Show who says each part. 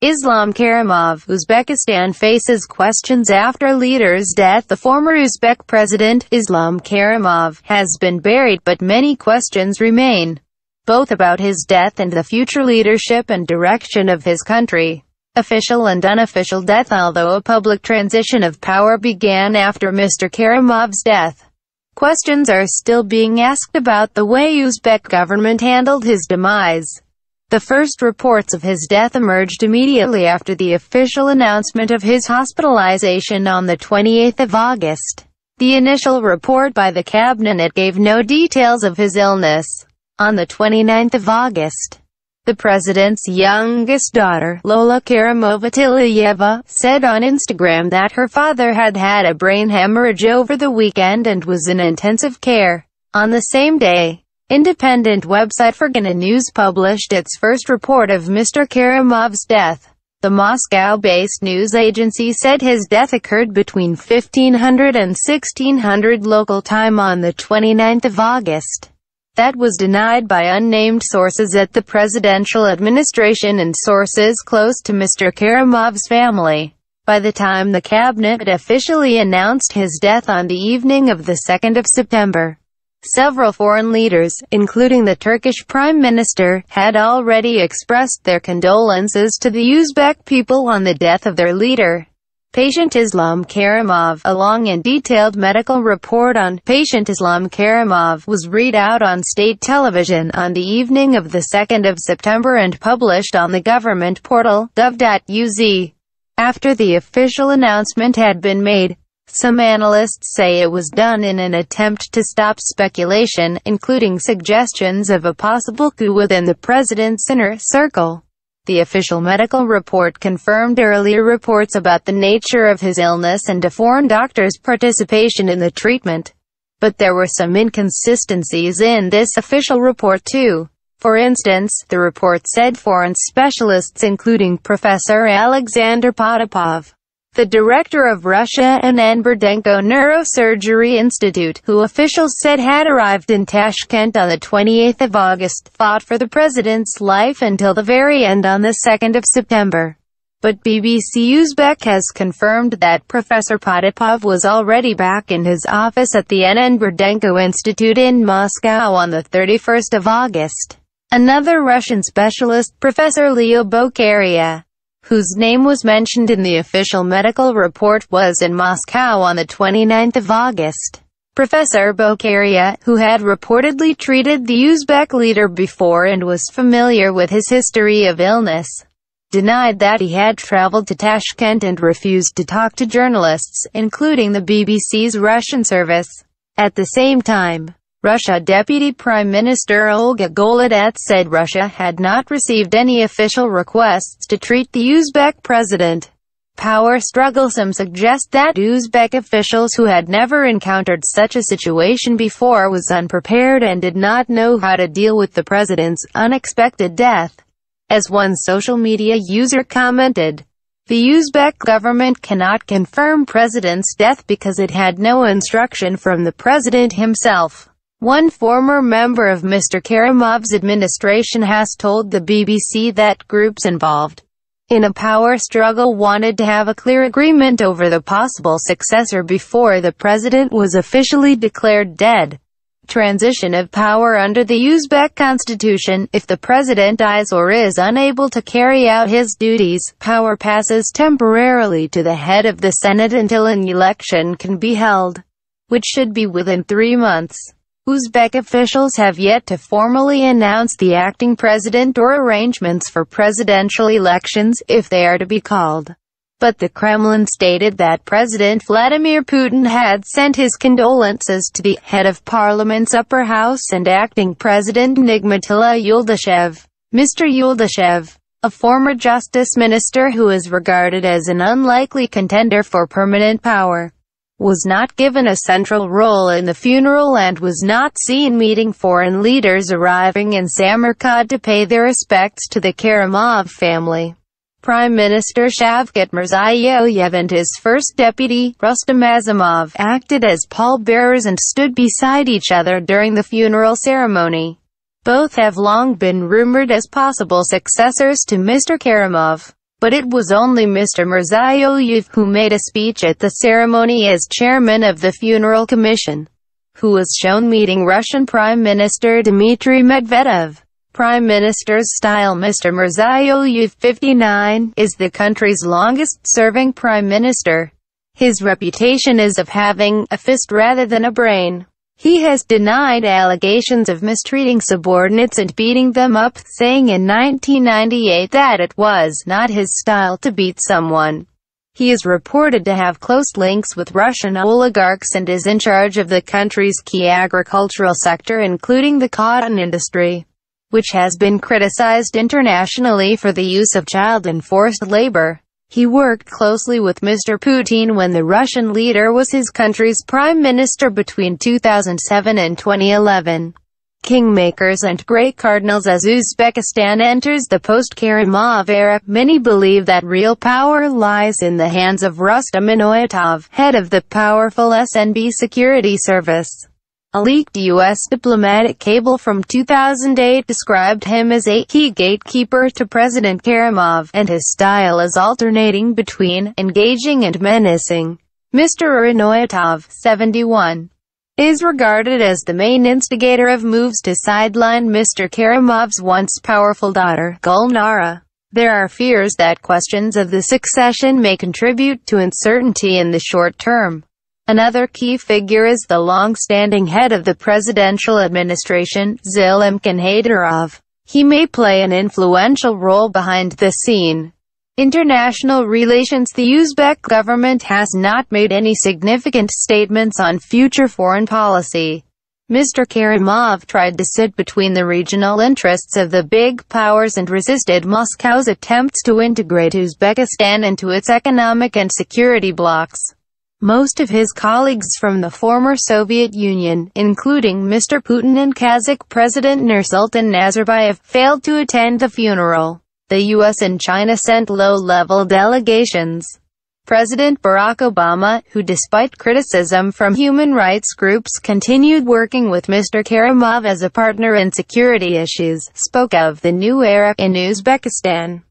Speaker 1: Islam Karimov, Uzbekistan faces questions after leader's death. The former Uzbek president, Islam Karimov, has been buried but many questions remain, both about his death and the future leadership and direction of his country. Official and unofficial death Although a public transition of power began after Mr. Karimov's death, questions are still being asked about the way Uzbek government handled his demise. The first reports of his death emerged immediately after the official announcement of his hospitalization on the 28th of August. The initial report by the cabinet gave no details of his illness. On the 29th of August, the president's youngest daughter, Lola Karimova-Tillayeva, said on Instagram that her father had had a brain hemorrhage over the weekend and was in intensive care. On the same day, Independent website Fergana News published its first report of Mr. Karimov's death. The Moscow-based news agency said his death occurred between 1500 and 1600 local time on the 29th of August. That was denied by unnamed sources at the presidential administration and sources close to Mr. Karimov's family. By the time the cabinet officially announced his death on the evening of the 2nd of September, Several foreign leaders, including the Turkish Prime Minister, had already expressed their condolences to the Uzbek people on the death of their leader. Patient Islam Karimov, a long and detailed medical report on patient Islam Karimov was read out on state television on the evening of the 2nd of September and published on the government portal, gov.uz. After the official announcement had been made, some analysts say it was done in an attempt to stop speculation, including suggestions of a possible coup within the president's inner circle. The official medical report confirmed earlier reports about the nature of his illness and a foreign doctor's participation in the treatment. But there were some inconsistencies in this official report too. For instance, the report said foreign specialists including Professor Alexander Potapov, the director of Russia and Burdenko Neurosurgery Institute, who officials said had arrived in Tashkent on the 28th of August, fought for the president's life until the very end on the 2nd of September. But BBC Uzbek has confirmed that Professor Potapov was already back in his office at the NN Burdenko Institute in Moscow on the 31st of August. Another Russian specialist, Professor Leo Bokeria, whose name was mentioned in the official medical report, was in Moscow on the 29th of August. Professor Bokeria, who had reportedly treated the Uzbek leader before and was familiar with his history of illness, denied that he had traveled to Tashkent and refused to talk to journalists, including the BBC's Russian service. At the same time, Russia Deputy Prime Minister Olga Golodets said Russia had not received any official requests to treat the Uzbek president. Power struggle suggest that Uzbek officials who had never encountered such a situation before was unprepared and did not know how to deal with the president's unexpected death. As one social media user commented, the Uzbek government cannot confirm president's death because it had no instruction from the president himself. One former member of Mr. Karimov's administration has told the BBC that groups involved in a power struggle wanted to have a clear agreement over the possible successor before the president was officially declared dead. Transition of power under the Uzbek constitution, if the president dies or is unable to carry out his duties, power passes temporarily to the head of the Senate until an election can be held, which should be within three months. Uzbek officials have yet to formally announce the acting president or arrangements for presidential elections, if they are to be called. But the Kremlin stated that President Vladimir Putin had sent his condolences to the head of parliament's upper house and acting president Nigmatilla Yuldashev. Mr. Yuldashev, a former justice minister who is regarded as an unlikely contender for permanent power, was not given a central role in the funeral and was not seen meeting foreign leaders arriving in Samarkand to pay their respects to the Karimov family. Prime Minister Shavkat Mirziyoyev and his first deputy, Rustam Azimov, acted as pallbearers and stood beside each other during the funeral ceremony. Both have long been rumored as possible successors to Mr. Karimov. But it was only Mr. Mirziyoyev who made a speech at the ceremony as chairman of the funeral commission, who was shown meeting Russian Prime Minister Dmitry Medvedev. Prime Minister's style Mr. Mirziyoyev, 59, is the country's longest-serving prime minister. His reputation is of having a fist rather than a brain. He has denied allegations of mistreating subordinates and beating them up, saying in 1998 that it was not his style to beat someone. He is reported to have close links with Russian oligarchs and is in charge of the country's key agricultural sector including the cotton industry, which has been criticized internationally for the use of child and forced labor. He worked closely with Mr. Putin when the Russian leader was his country's prime minister between 2007 and 2011. Kingmakers and great cardinals as Uzbekistan enters the post-Karimov era, many believe that real power lies in the hands of Rustam Inoyatov, head of the powerful SNB security service. A leaked U.S. diplomatic cable from 2008 described him as a key gatekeeper to President Karimov, and his style is alternating between engaging and menacing. Mr. Inoyatov, 71, is regarded as the main instigator of moves to sideline Mr. Karimov's once powerful daughter, Gulnara. There are fears that questions of the succession may contribute to uncertainty in the short term. Another key figure is the long-standing head of the presidential administration, Zelimkhan Haydarov. He may play an influential role behind the scene. International relations The Uzbek government has not made any significant statements on future foreign policy. Mr. Karimov tried to sit between the regional interests of the big powers and resisted Moscow's attempts to integrate Uzbekistan into its economic and security blocs. Most of his colleagues from the former Soviet Union, including Mr. Putin and Kazakh President Nursultan Nazarbayev, failed to attend the funeral. The U.S. and China sent low-level delegations. President Barack Obama, who despite criticism from human rights groups continued working with Mr. Karimov as a partner in security issues, spoke of the new era in Uzbekistan.